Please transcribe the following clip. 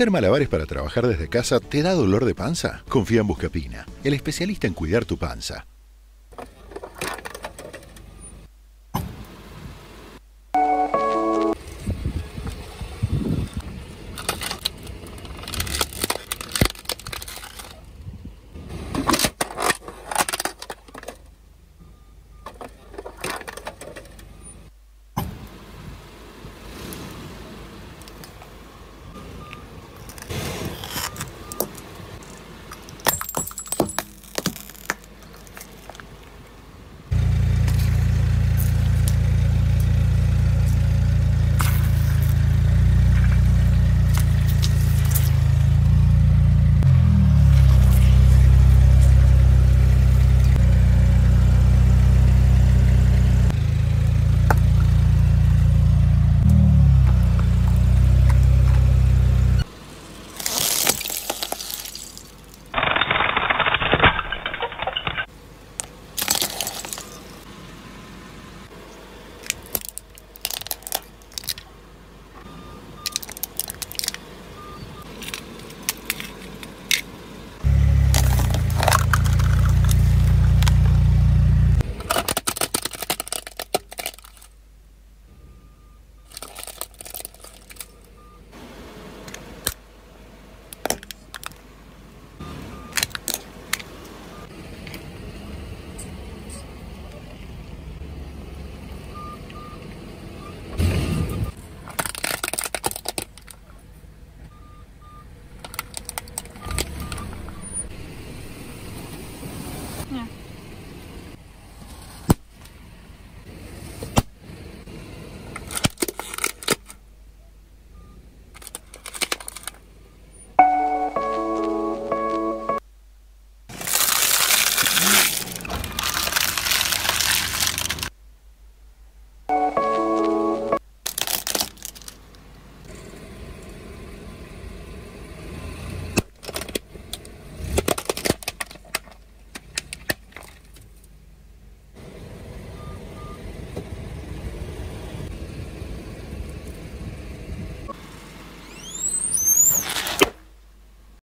¿Hacer malabares para trabajar desde casa te da dolor de panza? Confía en Buscapina, el especialista en cuidar tu panza.